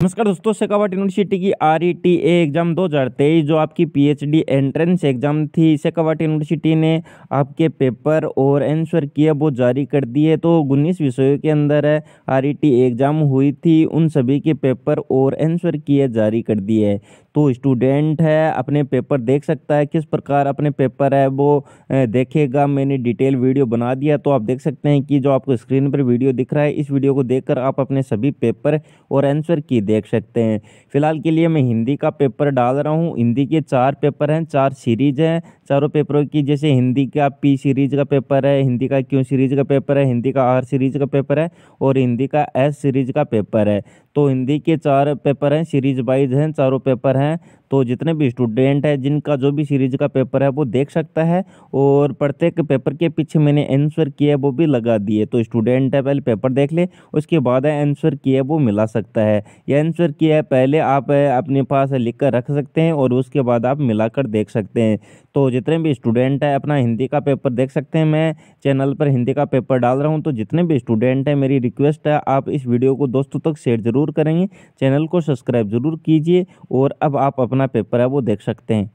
नमस्कार दोस्तों शेखावाट यूनिवर्सिटी की आर ई टी एग्ज़ाम 2023 जो आपकी पीएचडी एंट्रेंस एग्ज़ाम थी शेखावाट यूनिवर्सिटी ने आपके पेपर और आंसर किए, वो जारी कर दिए। तो उन्नीस विषयों के अंदर आर ई टी एग्ज़ाम हुई थी, उन सभी के पेपर और आंसर किए जारी कर दिए। तो स्टूडेंट है, अपने पेपर देख सकता है, किस प्रकार अपने पेपर है, वो देखेगा। मैंने डिटेल वीडियो बना दिया तो आप देख सकते हैं कि जो आपको स्क्रीन पर वीडियो दिख रहा है, इस वीडियो को देखकर आप अपने सभी पेपर और आंसर की देख सकते हैं। फ़िलहाल के लिए मैं हिंदी का पेपर डाल रहा हूँ। हिंदी के चार पेपर हैं, चार सीरीज़ हैं। चारों पेपरों की जैसे हिंदी का पी सीरीज़ का पेपर है, हिंदी का क्यू सीरीज़ का पेपर है, हिंदी का आर सीरीज़ का पेपर है और हिंदी का एस सीरीज़ का पेपर है। तो हिंदी के चार पेपर हैं, सीरीज़ वाइज हैं, चारों पेपर हैं। तो जितने भी स्टूडेंट हैं, जिनका जो भी सीरीज़ का पेपर है, वो देख सकता है। और प्रत्येक पेपर के पीछे मैंने आंसर किया है, वो भी लगा दिए। तो स्टूडेंट है, पहले पेपर देख ले, उसके बाद है आंसर किया है, वो मिला सकता है। ये आंसर किया है, पहले आप अपने पास लिख कर रख सकते हैं और उसके बाद आप मिलाकर देख सकते हैं। तो जितने भी स्टूडेंट है, अपना हिंदी का पेपर देख सकते हैं। मैं चैनल पर हिंदी का पेपर डाल रहा हूँ तो जितने भी स्टूडेंट हैं, मेरी रिक्वेस्ट है, आप इस वीडियो को दोस्तों तक शेयर ज़रूर करेंगे। चैनल को सब्सक्राइब ज़रूर कीजिए और अब आप अपना पेपर है वो देख सकते हैं।